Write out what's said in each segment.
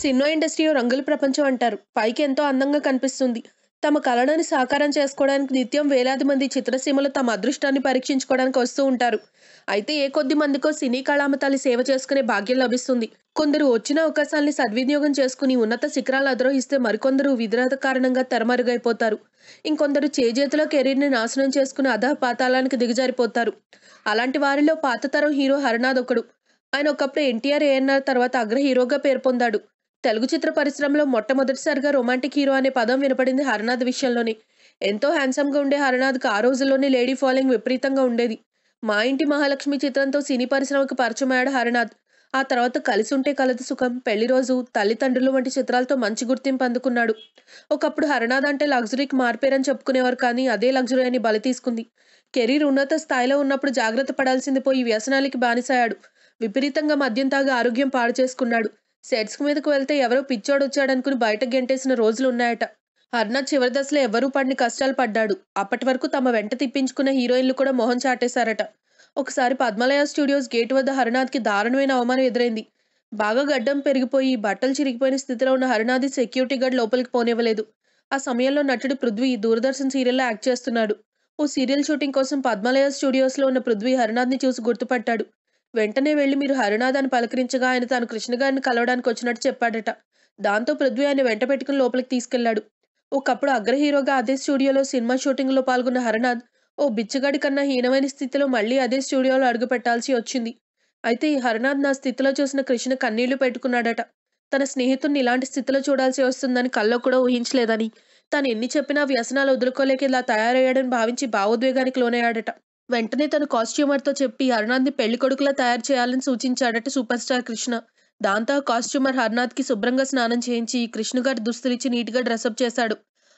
Cinema industry రంగుల ప్రపంచం అంటారు. పైకి ఎంతో అందంగా కనిపిస్తుంది. తమ కళలను సాకారం చేసుకోవడానికి నిత్యం వేలాది మంది చిత్రసీమలు తమ అదృష్టాన్ని పరీక్షించుకోవడానికి వస్తూ ఉంటారు. అయితే ఏ కొద్ది మందికో సినీ కళామతాలు సేవ చేసుకునే భాగ్యం లభిస్తుంది. కొందరు వచ్చిన అవకాశాన్ని సద్వినియోగం చేసుకుని ఉన్నత శిఖరాలు అధిరోహిస్తే మరికొందరు విధిరాత కారణంగా తెరమరుగైపోతారు. ఇంకొందరు చేజేతిలో కెరీర్ని నాశనం చేసుకుని అధః పాతాళానికి దిగజారిపోతారు. అలాంటి వారిలో పాత తరం హీరో హరనాథ్ ఒకడు. ఆయన ఒకప్పుడు ఎన్టీఆర్ ఏఎన్ఆర్ తర్వాత అగ్ర హీరోగా పేరు పొందాడు తెలుగు చిత్ర పరిశ్రమలో మొట్టమొదటిసారిగా రొమాంటిక్ హీరో అనే పదం వినపడింది హరనాథ్ విషయంలోనే. ఎంతో హ్యాండ్సమ్గా ఉండే హరనాథ్కి ఆ రోజుల్లోనే లేడీ ఫాలోయింగ్ విపరీతంగా ఉండేది. మా ఇంటి మహాలక్ష్మి చిత్రంతో సినీ పరిశ్రమకు పరిచయమయ్యాడు హరనాథ్. ఆ తర్వాత కలిసి ఉంటే కలదు సుఖం పెళ్ళి రోజు తల్లిదండ్రులు వంటి చిత్రాలతో మంచి గుర్తింపు అందుకున్నాడు. ఒకప్పుడు హరనాథ్ అంటే లగ్జరీకి మారిపోయారని చెప్పుకునేవారు కానీ అదే లగ్జరీ అని బలి తీసుకుంది. కెరీర్ ఉన్నత స్థాయిలో ఉన్నప్పుడు జాగ్రత్త పడాల్సింది పోయి వ్యసనాలకి బానిసాయాడు విపరీతంగా మద్యం తాగి ఆరోగ్యం పాడు చేసుకున్నాడు. సెట్స్ మీదకు వెళ్తే ఎవరో పిచ్చోడు వచ్చాడనుకుని బయట గెంటేసిన రోజులు ఉన్నాయట. హర్నాథ్ చివరి దశలో ఎవరూ పడిన కష్టాలు పడ్డాడు. అప్పటి వరకు తమ వెంట తిప్పించుకున్న హీరోయిన్లు కూడా మొహం చాటేశారట. ఒకసారి పద్మలయ స్టూడియోస్ గేట్ వద్ద హరినాథ్కి దారుణమైన అవమానం ఎదురైంది. బాగా గడ్డం పెరిగిపోయి బట్టలు చిరిగిపోయిన స్థితిలో ఉన్న హరినాథ్ సెక్యూరిటీ గార్డ్ లోపలికి పోనివ్వలేదు. ఆ సమయంలో నటుడు పృథ్వీ దూరదర్శన్ సీరియల్లో యాక్ట్ చేస్తున్నాడు. ఓ సీరియల్ షూటింగ్ కోసం పద్మలయ స్టూడియోస్లో ఉన్న పృథ్వీ హరినాథ్ని చూసి గుర్తుపట్టాడు. వెంటనే వెళ్ళి మీరు హరినాథ్ అని పలకరించగా ఆయన తాను కృష్ణ గారిని కలవడానికి వచ్చినట్టు చెప్పాడట. దాంతో పృథ్వీ ఆయన వెంట పెట్టుకుని లోపలికి తీసుకెళ్ళాడు ఒకప్పుడు అగ్ర హీరోగా అదే స్టూడియోలో సినిమా షూటింగ్లో పాల్గొన్న హరినాథ్ ఓ బిచ్చగాడి కన్నా హీనమైన స్థితిలో మళ్ళీ అదే స్టూడియోలో అడుగు పెట్టాల్సి వచ్చింది. అయితే ఈ హరినాథ్ నా స్థితిలో చూసిన కృష్ణ కన్నీళ్ళు పెట్టుకున్నాడట. తన స్నేహితుడిని ఇలాంటి స్థితిలో చూడాల్సి వస్తుందని కల్లో కూడా ఊహించలేదని. తాను ఎన్ని చెప్పినా వ్యసనాలు వదులుకోలేక ఇలా తయారయ్యాడని భావించి భావోద్వేగానికి లోనయ్యాడట. వెంటనే తన కాస్ట్యూమర్తో చెప్పి హర్నాథ్ని పెళ్ళి కొడుకులా తయారు చేయాలని సూచించాడట సూపర్ స్టార్ కృష్ణ. దాంతో ఆ కాస్ట్యూమర్ హర్నాథ్కి శుభ్రంగా స్నానం చేయించి కృష్ణ గారి దుస్తులిచ్చి నీట్గా డ్రెస్అప్ చేశాడు.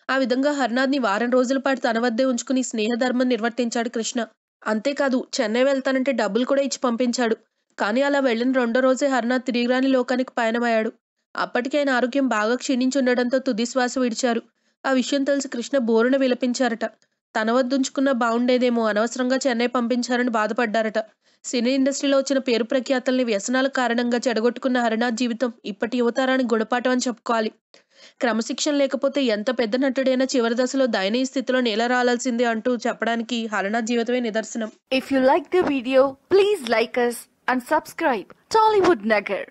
ఆ విధంగా హర్నాథ్ని వారం రోజుల పాటు తన వద్దే ఉంచుకుని స్నేహధర్మం నిర్వర్తించాడు కృష్ణ. అంతేకాదు చెన్నై వెళ్తానంటే డబ్బులు కూడా ఇచ్చి పంపించాడు. కానీ అలా వెళ్ళిన రెండో రోజే హర్నాథ్ తిరిగి రాని లోకానికి పయనమయ్యాడు. అప్పటికే ఆయన ఆరోగ్యం బాగా క్షీణించి ఉండడంతో విడిచారు. ఆ విషయం తెలిసి కృష్ణ బోరున విలపించారట. తన వద్దుంచుకున్న బాగుండేదేమో అనవసరంగా చెన్నై పంపించారని బాధపడ్డారట. సినీ ఇండస్ట్రీలో వచ్చిన పేరు ప్రఖ్యాతల్ని వ్యసనాల కారణంగా చెడగొట్టుకున్న హరినాథ్ జీవితం ఇప్పటి యువతరానికి గుణపాఠం అని చెప్పుకోవాలి. క్రమశిక్షణ లేకపోతే ఎంత పెద్ద నటుడైనా చివరి దశలో దయనీయ స్థితిలో నేల నేలరాలాల్సిందే అంటూ చెప్పడానికి హరినాథ్ జీవితమే నిదర్శనం. If you like the video please like us and subscribe Tollywood Nagar